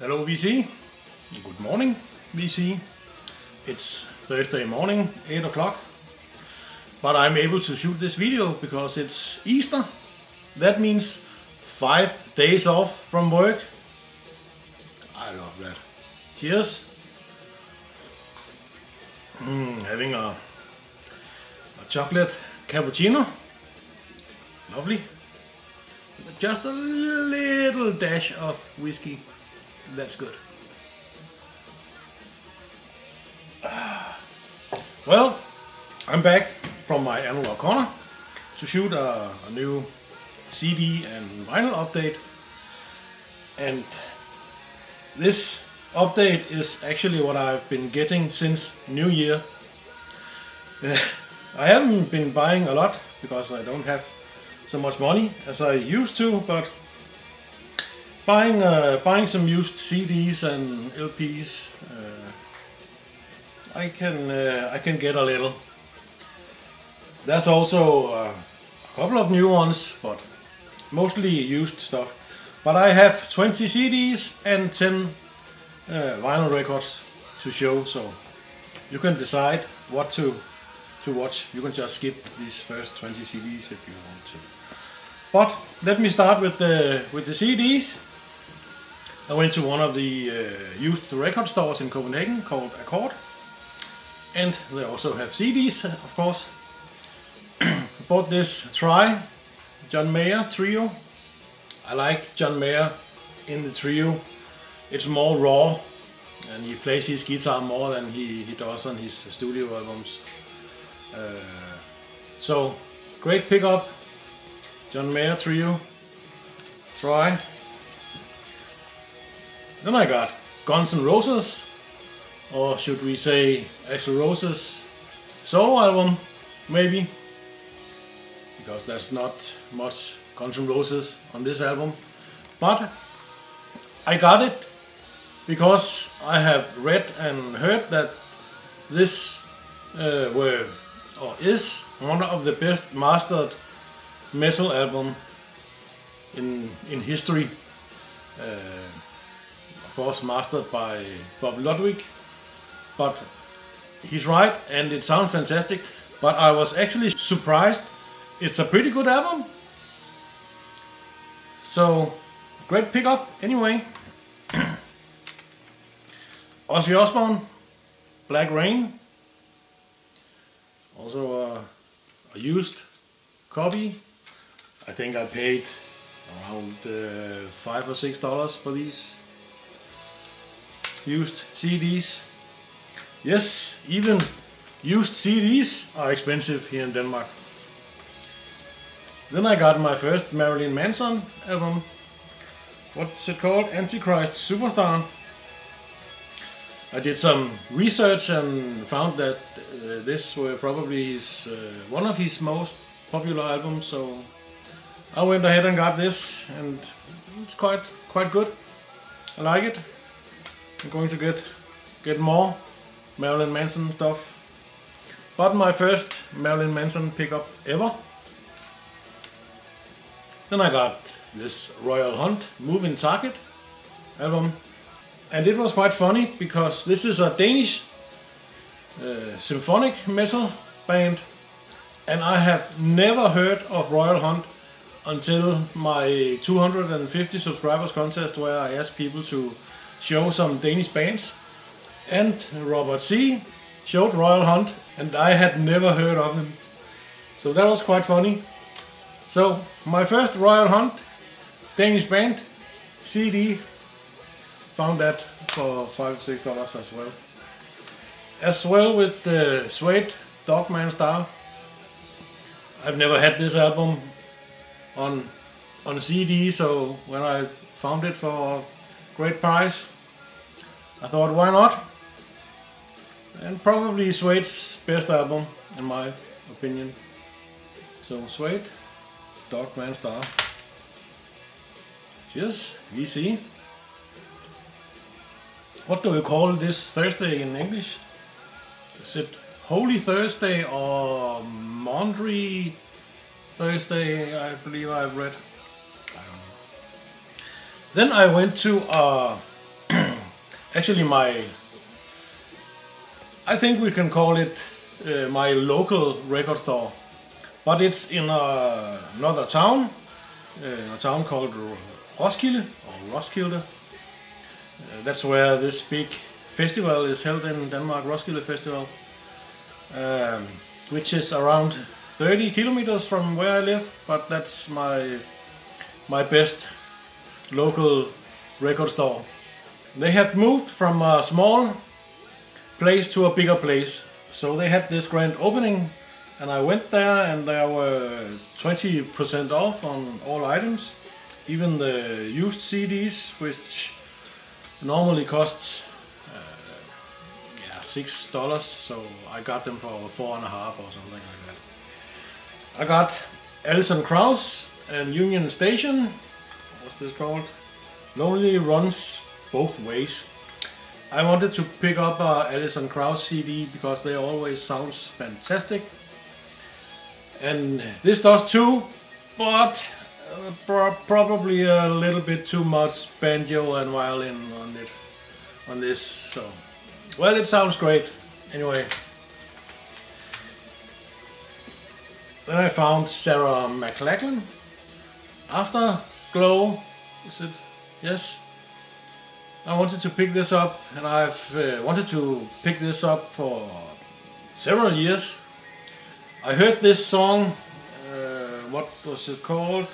Hello VC, good morning VC. It's Thursday morning, 8 o'clock. But I'm able to shoot this video because it's Easter. That means five days off from work. I love that. Cheers. Mm, having a, a chocolate cappuccino. Lovely. Just a little dash of whiskey. That's good. Well, I'm back from my analog corner to shoot a, a new CD and vinyl update. And this update is actually what I've been getting since New Year. I haven't been buying a lot because I don't have so much money as I used to, but buying uh, buying some used CDs and LPs, uh, I can uh, I can get a little. There's also a couple of new ones, but mostly used stuff. But I have 20 CDs and 10 uh, vinyl records to show, so you can decide what to to watch. You can just skip these first 20 CDs if you want to. But let me start with the with the CDs. I went to one of the uh, used record stores in Copenhagen called Accord, and they also have CDs, of course. Bought this Try John Mayer trio. I like John Mayer in the trio. It's more raw, and he plays his guitar more than he, he does on his studio albums. Uh, so, great pickup. John Mayer trio. Try. Then I got Guns N' Roses, or should we say Axl Rose's solo album, maybe, because there's not much Guns N' Roses on this album. But I got it because I have read and heard that this uh, were or is one of the best mastered metal album in in history. Uh, course, mastered by Bob Ludwig, but he's right, and it sounds fantastic. But I was actually surprised. It's a pretty good album. So, great pickup anyway. Ozzy Osbourne, Black Rain. Also a, a used copy. I think I paid around uh, five or six dollars for these used CDs. Yes, even used CDs are expensive here in Denmark. Then I got my first Marilyn Manson album. What's it called? Antichrist Superstar. I did some research and found that uh, this were probably his uh, one of his most popular albums. So I went ahead and got this, and it's quite quite good. I like it. I'm going to get get more Marilyn Manson stuff. But my first Marilyn Manson pickup ever. Then I got this Royal Hunt Moving Target album. And it was quite funny because this is a Danish uh, symphonic metal band. And I have never heard of Royal Hunt until my 250 subscribers contest where I asked people to show some Danish bands. And Robert C. showed Royal Hunt, and I had never heard of him. So that was quite funny. So, my first Royal Hunt Danish band CD, found that for 5 6 dollars as well. As well with the Suede Dogman Star. I've never had this album on on CD, so when I found it for great price, I thought why not? And probably Suede's best album in my opinion. So Suede, Dogman Star. Cheers, VC. What do we call this Thursday in English? Is it Holy Thursday or Maundy Thursday? I believe I've read. Then I went to a actually my, I think we can call it uh, my local record store, but it's in uh, another town, uh, a town called Roskilde or Roskilde. Uh, that's where this big festival is held in Denmark, Roskilde Festival, um, which is around 30 kilometers from where I live, but that's my my best local record store. They have moved from a small place to a bigger place, so they had this grand opening, and I went there, and there were 20% off on all items, even the used CDs, which normally costs uh, yeah six dollars, so I got them for four and a half or something like that. I got Alison Krauss and Union Station. What's this called? Lonely runs both ways. I wanted to pick up a Alison Krauss CD because they always sounds fantastic. And this does too, but uh, pro probably a little bit too much banjo and violin on it on this. So, well, it sounds great. Anyway, then I found Sarah McLachlan. Afterglow, is it? Yes. I wanted to pick this up, and I've uh, wanted to pick this up for several years. I heard this song. Uh, what was it called?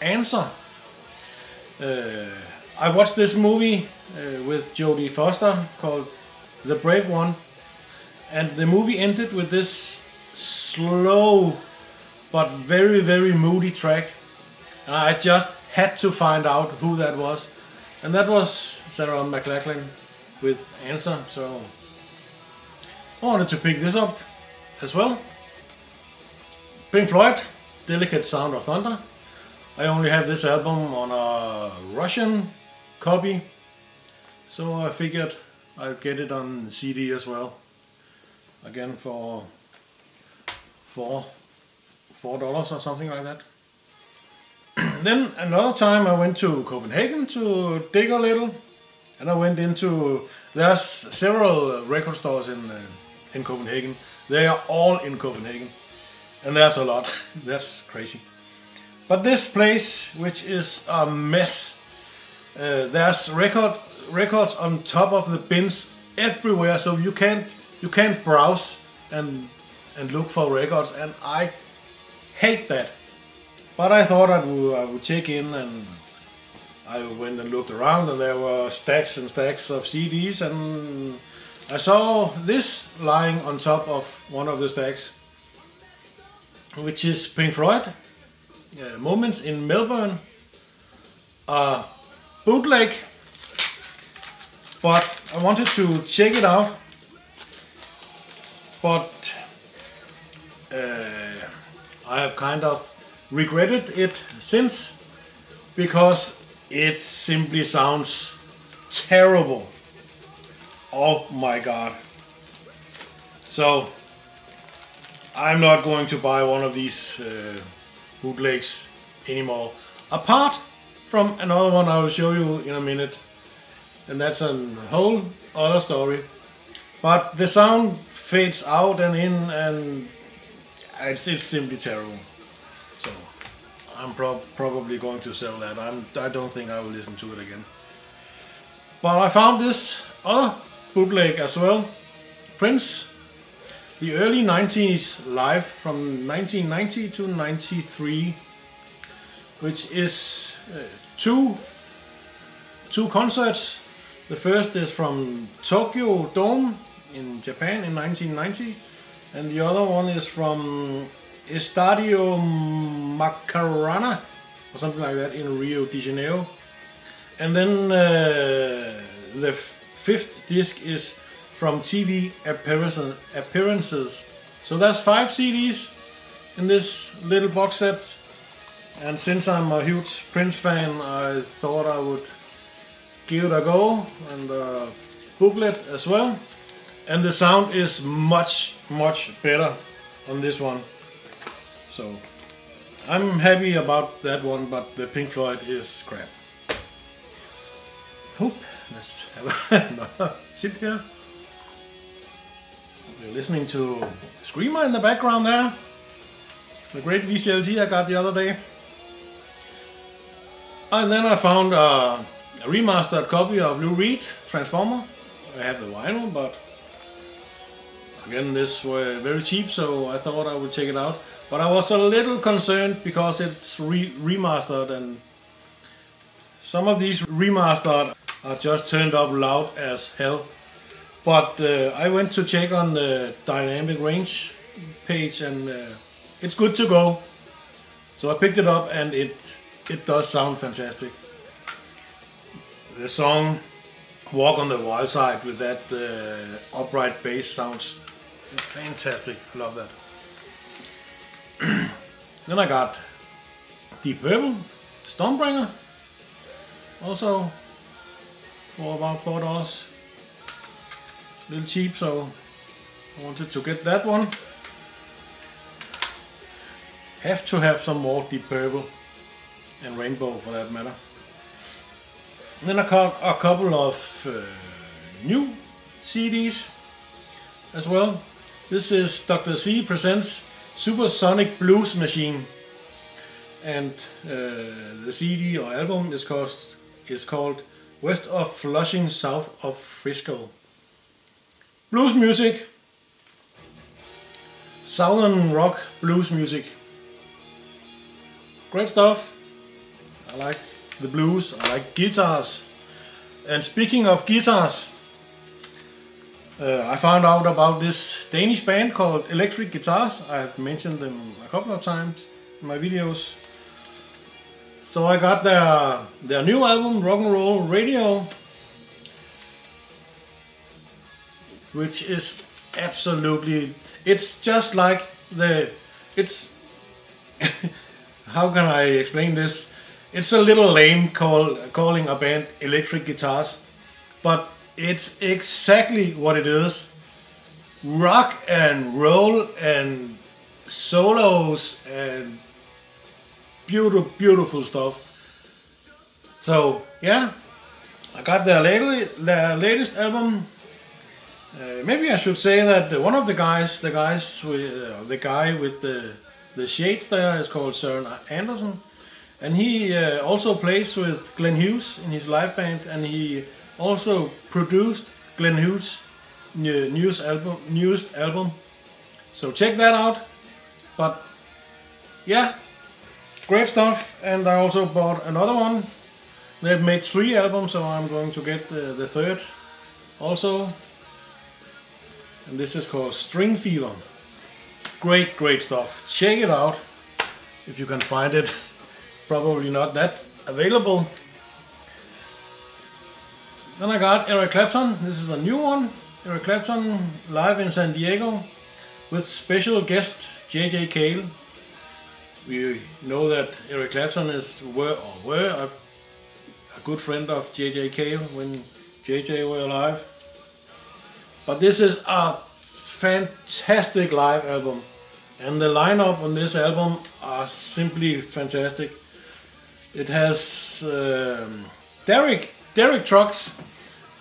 Answer. Uh, I watched this movie uh, with Jodie Foster called The Brave One, and the movie ended with this slow but very very moody track. I just had to find out who that was, and that was Sarah McLachlan with Answer. So I wanted to pick this up as well. Pink Floyd, Delicate Sound of Thunder. I only have this album on a Russian copy. So I figured I'd get it on CD as well. Again for four four dollars or something like that. Then another time I went to Copenhagen to dig a little, and I went into there's several record stores in uh, in Copenhagen. They are all in Copenhagen, and there's a lot. That's crazy. But this place, which is a mess, uh, there's record records on top of the bins everywhere, so you can't you can't browse and and look for records, and I hate that. But I thought I would, I would check in, and I went and looked around, and there were stacks and stacks of CDs, and I saw this lying on top of one of the stacks, which is Pink Floyd, uh, Moments in Melbourne. Uh, bootleg, but I wanted to check it out. But uh, I have kind of regretted it since because it simply sounds terrible. Oh my god. So I'm not going to buy one of these uh, bootlegs anymore. Apart from another one I will show you in a minute. And that's a whole other story. But the sound fades out and in and it's, it's simply terrible. I'm prob probably going to sell that. I'm, I don't think I will listen to it again. But I found this other bootleg as well. Prince, the early 90s live from 1990 to 93 which is uh, two two concerts. The first is from Tokyo Dome in Japan in 1990, and the other one is from Estadio Macarana or something like that in Rio de Janeiro. And then uh, the fifth disc is from TV appearances. So that's five CDs in this little box set and since I'm a huge Prince fan, I thought I would give it a go and uh, booklet as well. And the sound is much, much better on this one. So I'm happy about that one, but the Pink Floyd is crap. Hope let's have another sip here. We're listening to Screamer in the background there. The great VCLT I got the other day. And then I found a remastered copy of Lou Reed Transformer. I had the vinyl, but again, this was very cheap, so I thought I would check it out. But I was a little concerned because it's re remastered and some of these remastered are just turned up loud as hell. But uh, I went to check on the dynamic range page and uh, it's good to go. So I picked it up and it it does sound fantastic. The song Walk on the Wild Side with that uh, upright bass sounds fantastic. Love that. Then I got Deep Purple, Stormbringer, also for about four dollars. A little cheap, so I wanted to get that one. Have to have some more Deep Purple and Rainbow for that matter. And then a, a couple of uh, new CDs as well. This is Dr. C presents Supersonic Blues Machine, and uh, the CD or album is called is called West of Flushing, South of Frisco. Blues music, southern rock blues music. Great stuff. I like the blues, I like guitars. And speaking of guitars, uh, I found out about this Danish band called Electric Guitars. I've mentioned them a couple of times in my videos. So I got their their new album, Rock and Roll Radio, which is absolutely. It's just like the. It's. how can I explain this? It's a little lame call, calling a band electric guitars, but it's exactly what it is. Rock and roll and solos and beautiful, beautiful stuff. So yeah, I got their latest, their latest album. Uh, maybe I should say that one of the guys, the guys with uh, the guy with the the shades there is called Søren Andersen, and he uh, also plays with Glenn Hughes in his live band, and he also produced Glenn Hughes' newest album. Newest album. So check that out. But yeah, great stuff. And I also bought another one. They've made three albums, so I'm going to get the, the third also. And this is called String Fever. Great, great stuff. Check it out if you can find it. Probably not that available. Then I got Eric Clapton. This is a new one. Eric Clapton live in San Diego with special guest JJ Cale. We know that Eric Clapton is were or were a, a good friend of JJ Cale when JJ were alive. But this is a fantastic live album, and the lineup on this album are simply fantastic. It has um, Derek Derek Trucks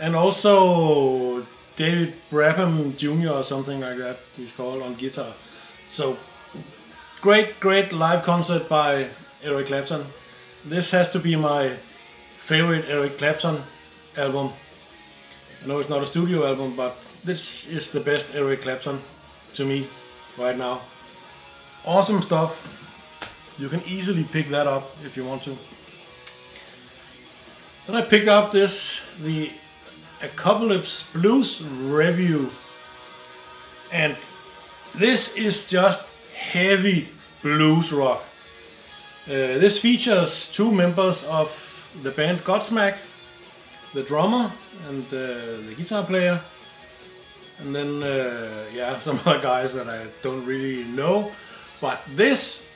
and also David Brabham Jr. or something like that he's called on guitar. So great, great live concert by Eric Clapton. This has to be my favorite Eric Clapton album. I know it's not a studio album, but this is the best Eric Clapton to me right now. Awesome stuff. You can easily pick that up if you want to. Then I picked up this, the Apocalypse Blues Revue. And this is just heavy blues rock. Uh, this features two members of the band Godsmack, the drummer and uh, the guitar player, and then uh, yeah, some other guys that I don't really know. But this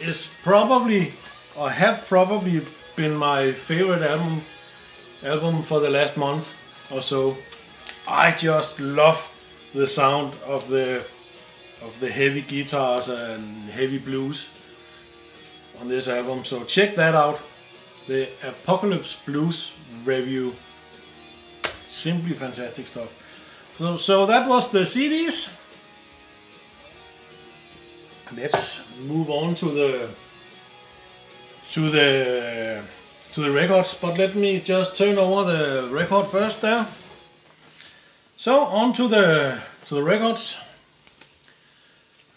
is probably or have probably been my favorite album album for the last month or so. I just love the sound of the of the heavy guitars and heavy blues on this album. So check that out. The Apocalypse Blues Revue. simply fantastic stuff. So, so that was the CDs. Let's move on to the to the to the records, but let me just turn over the record first there. So on to the to the records.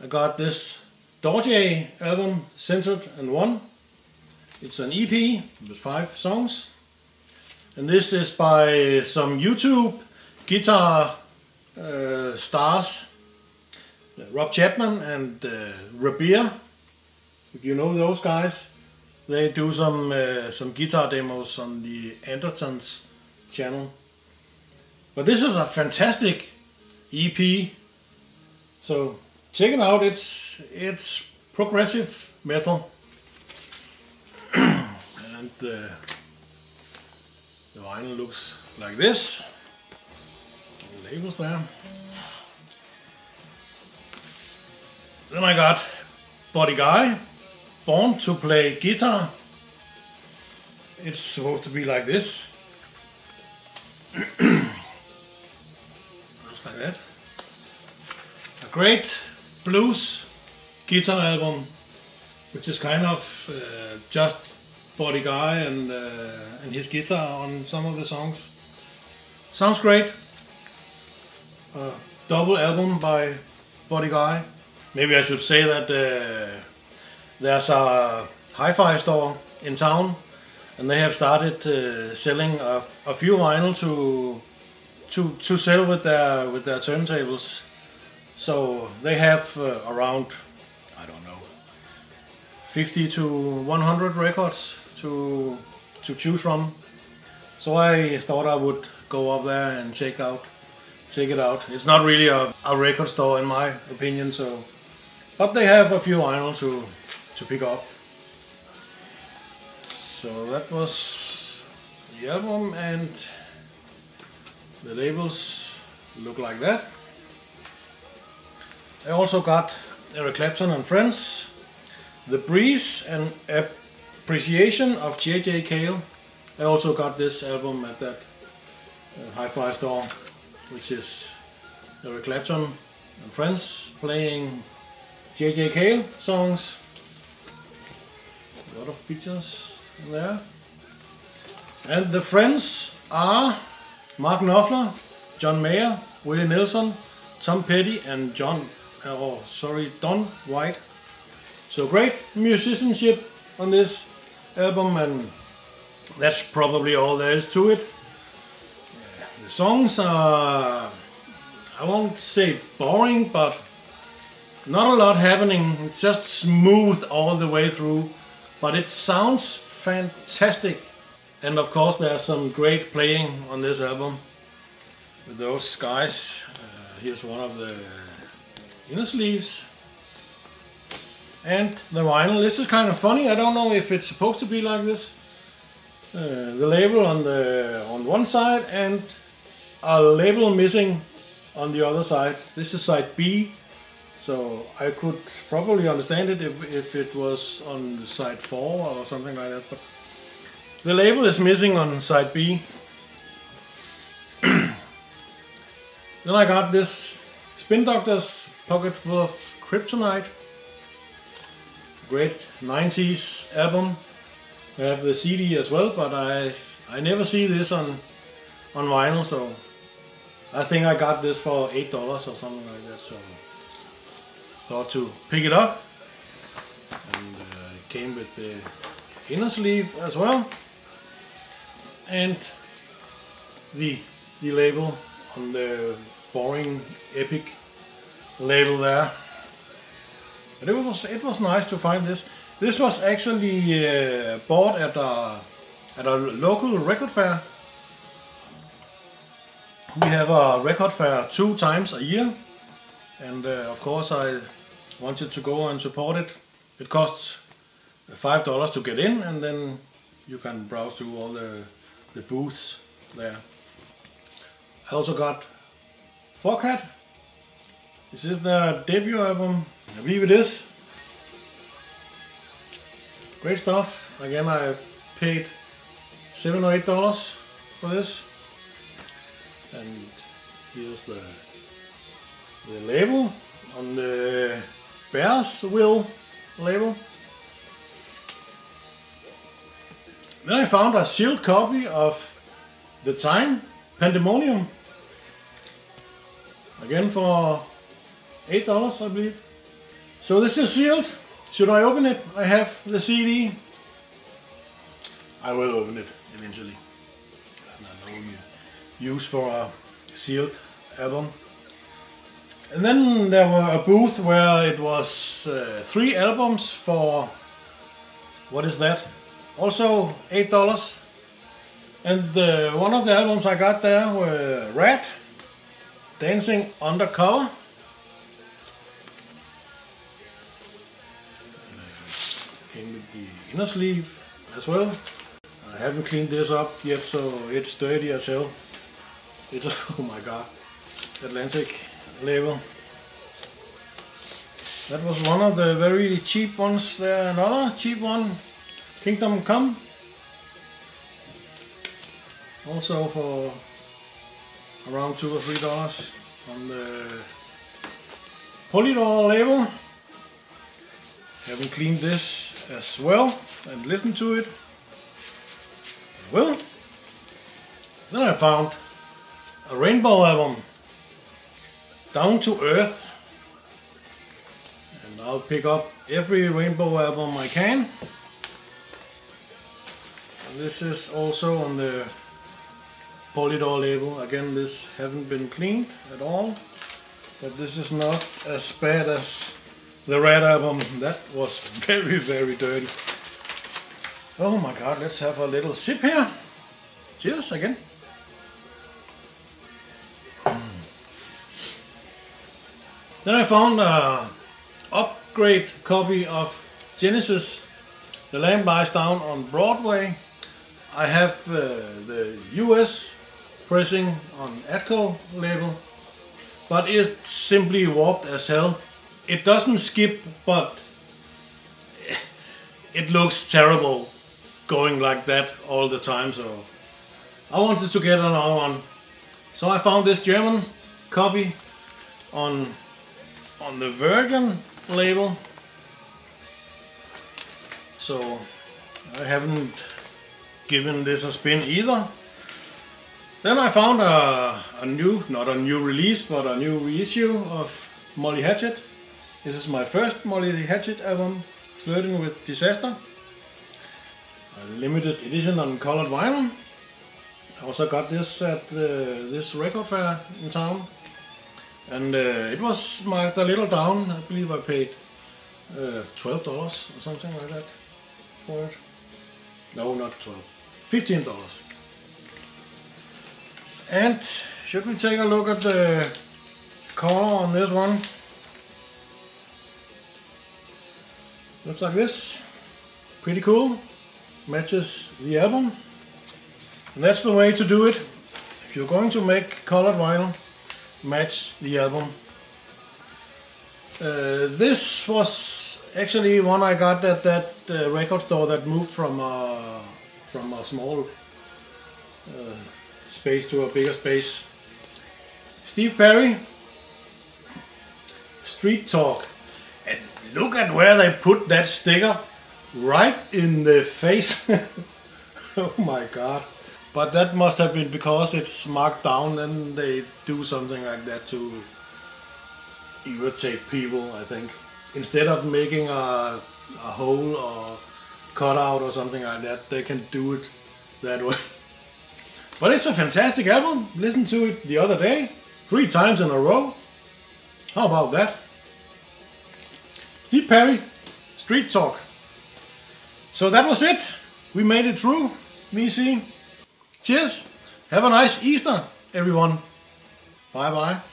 I got this Dorje album, Centered and One. It's an EP with five songs. And this is by some YouTube guitar uh, stars, Rob Chapman and uh. If you know those guys, they do some uh, some guitar demos on the Andertons channel. But this is a fantastic EP. So check it out. It's it's progressive metal, and the the vinyl looks like this. The labels there. Then I got Body Guy, Born to Play Guitar. It's supposed to be like this. Looks like that. A great blues guitar album, which is kind of uh, just Buddy Guy and uh, and his guitar on some of the songs. Sounds great. Uh, double album by Buddy Guy. Maybe I should say that uh, there's a hi-fi store in town, and they have started uh, selling a, few vinyl to to to sell with their with their turntables. So they have uh, around I don't know 50 to 100 records to to choose from. So I thought I would go up there and check out check it out. It's not really a, a record store in my opinion, so but they have a few vinyl to to pick up. So that was the album and the labels look like that. I also got Eric Clapton and Friends, The Breeze and Appreciation of J.J. Cale. I also got this album at that uh, hi-fi store, which is Eric Clapton and Friends playing J.J. Cale songs. A lot of pictures there. And the Friends are Mark Knopfler, John Mayer, Willie Nelson, Tom Petty and John, uh, oh sorry, Don White. So great musicianship on this album and that's probably all there is to it. The songs are, I won't say boring, but not a lot happening. It's just smooth all the way through, but it sounds fantastic. And of course, there's some great playing on this album with those guys. Uh, here's one of the inner sleeves. And the vinyl. This is kind of funny. I don't know if it's supposed to be like this. Uh, the label on the on one side and a label missing on the other side. This is side B. So I could probably understand it if, if it was on side 4 or something like that. But the label is missing on side B. then I got this Spin Doctors pocket full of Kryptonite. Great 90s album. I have the CD as well, but I I never see this on on vinyl, so I think I got this for eight dollars or something like that. So thought to pick it up, and uh, it came with the inner sleeve as well. And the the label on the boring epic label there. But it was it was nice to find this. This was actually uh, bought at a at a local record fair. We have a record fair two times a year. And uh, of course I wanted to go and support it it costs five dollars to get in and then you can browse through all the the booths there. I also got Foghat. This is their debut album. I believe it is. Great stuff. Again, I paid seven or eight dollars for this. And here's the, the label on the Bearsville label. Then I found a sealed copy of The Time Pandemonium. Again for $8 I believe. So this is sealed. Should I open it? I have the CD. I will open it eventually. No use for a sealed album. And then there were a booth where it was uh, three albums for what is that? Also eight dollars. And uh, one of the albums I got there were Ratt, Dancing Undercover. Came with the inner sleeve as well. I haven't cleaned this up yet, so it's dirty as hell. It's oh my god, Atlantic label. That was one of the very cheap ones there. Another cheap one, Kingdom Come. Also for around two or three dollars on the Polydor label. Haven't cleaned this as well and listened to it. Well, then I found a rainbow album down to earth. And I'll pick up every rainbow album I can. And this is also on the Polydor label. Again this haven't been cleaned at all. But this is not as bad as the red album. That was very very dirty. Oh my god let's have a little sip here. Cheers again Then I found a upgrade copy of Genesis. The Lamb Lies Down on Broadway. I have uh, the US pressing on Atco label, but it's simply warped as hell. It doesn't skip, but it looks terrible going like that all the time. So I wanted to get another one. So I found this German copy on on the Virgin label. So I haven't given this a spin either. Then I found a, a new, not a new release, but a new reissue of Molly Hatchet. This is my first Molly Hatchet album, Flirting with Disaster. A limited edition on colored vinyl. I also got this at uh, this record fair in town and uh, it was marked a little down. I believe I paid uh, twelve dollars or something like that for it. No, not twelve. Fifteen dollars. And should we take a look at the color on this one? Looks like this. Pretty cool. Matches the album. And that's the way to do it. If you're going to make colored vinyl, match the album. Uh, this was actually one I got at that uh, record store that moved from a, from a small uh, space to a bigger space. Steve Perry, Street Talk. And look at where they put that sticker right in the face. oh my god. But that must have been because it's marked down and they do something like that to irritate people, I think. Instead of making a, a hole or cutout or something like that, they can do it that way. But it's a fantastic album. Listened to it the other day, three times in a row. How about that? Steve Perry, Street Talk. So that was it. We made it through. Me see. Cheers. Have a nice Easter, everyone. Bye bye.